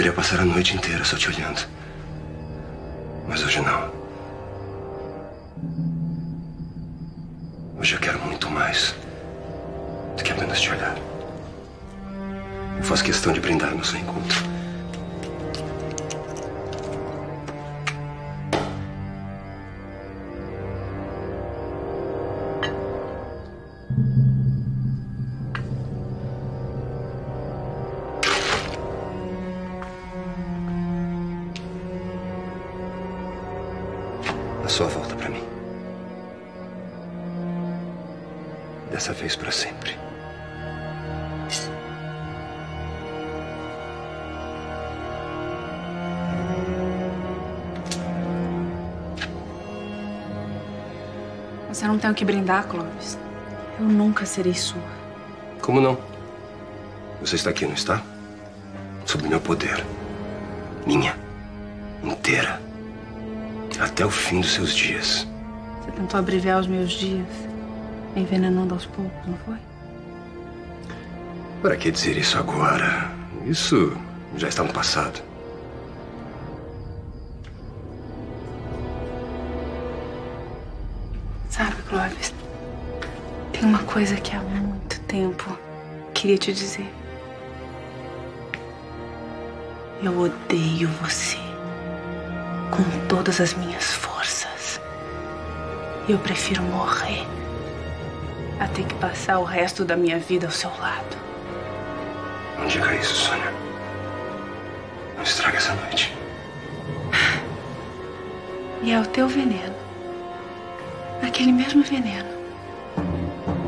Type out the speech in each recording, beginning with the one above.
poderia passar a noite inteira só te olhando. Mas hoje não. Hoje eu quero muito mais do que apenas te olhar. Eu faço questão de brindar no seu encontro. Sua volta pra mim. Dessa vez pra sempre. Você não tem o que brindar, Clóvis. Eu nunca serei sua. Como não? Você está aqui, não está? Sob meu poder. Minha. Inteira. Até o fim dos seus dias. Você tentou abreviar os meus dias, me envenenando aos poucos, não foi? Para que dizer isso agora? Isso já está no passado. Sabe, Clóvis, tem uma coisa que há muito tempo queria te dizer. Eu odeio você com todas as minhas forças. Eu prefiro morrer a ter que passar o resto da minha vida ao seu lado. Não diga isso, Sônia. Não estraga essa noite. E é o teu veneno. Aquele mesmo veneno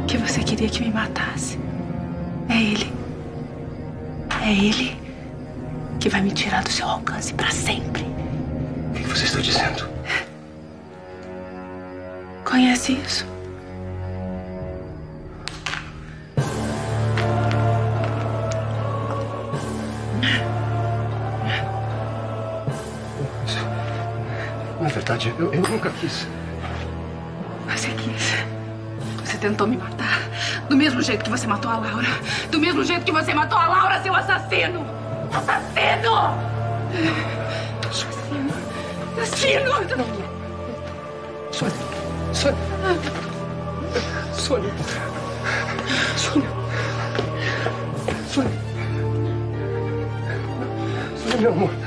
que você queria que me matasse. É ele. É ele que vai me tirar do seu alcance para sempre. O que você está dizendo? Conhece isso? Na verdade, eu, eu nunca quis. Você quis. Você tentou me matar. Do mesmo jeito que você matou a Laura. Do mesmo jeito que você matou a Laura, seu assassino! Assassino! Assassino! Assassino! Sônia. Sônia. Sônia. Sônia. Sônia. Sônia, meu amor.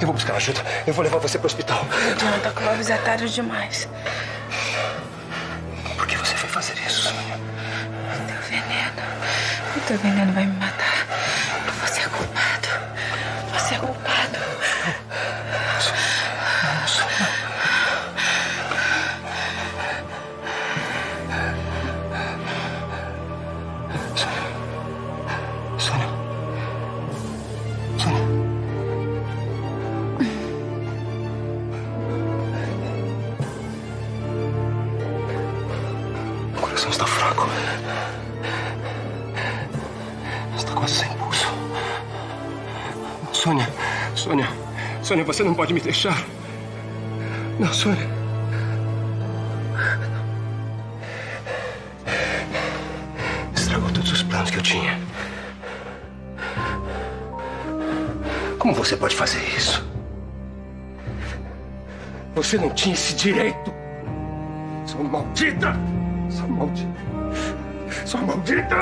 Eu vou buscar ajuda. Eu vou levar você para o hospital. Não adianta, Clóvis, é tarde demais. Por que você vai fazer isso, Sônia? Teu veneno. O teu veneno vai me matar. Você é culpado. Você é culpado. Está fraco. Está quase sem pulso. Sônia, Sônia, Sônia, você não pode me deixar. Não, Sônia. Estragou todos os planos que eu tinha. Como você pode fazer isso? Você não tinha esse direito. Sua maldita! Sua maldita! Sua maldita!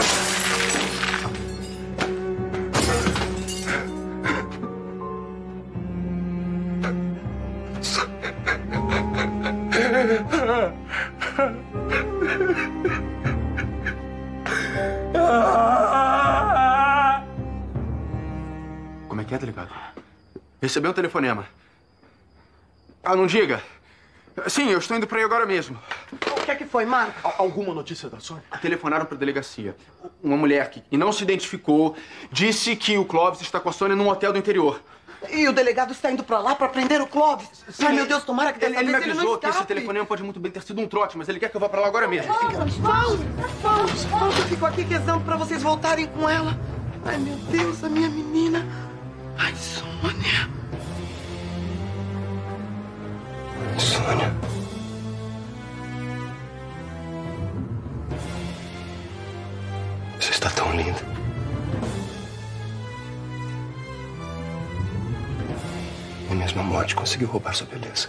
Como é que é, delegado? Recebeu um telefonema. Ah, não diga. Sim, eu estou indo pra aí agora mesmo. O que é que foi, Marco? Alguma notícia da Sônia? Telefonaram pra delegacia. Uma mulher que não se identificou disse que o Clóvis está com a Sônia num hotel do interior. E o delegado está indo pra lá pra prender o Clóvis? Ai, meu Deus, tomara que dessa Ele, ele me vez ele avisou não que esse telefonema pode muito bem ter sido um trote, mas ele quer que eu vá pra lá agora mesmo. Vamos, vamos, vamos, vamos. Eu fico aqui rezando pra vocês voltarem com ela. Ai, meu Deus, a minha menina. Ai, Sônia. Sônia. Você está tão linda. Nem mesmo a morte conseguiu roubar sua beleza.